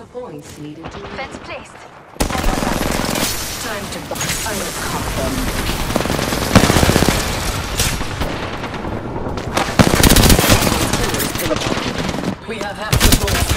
the points needed to... Fence placed. Time to... I will cut them. We have half the force.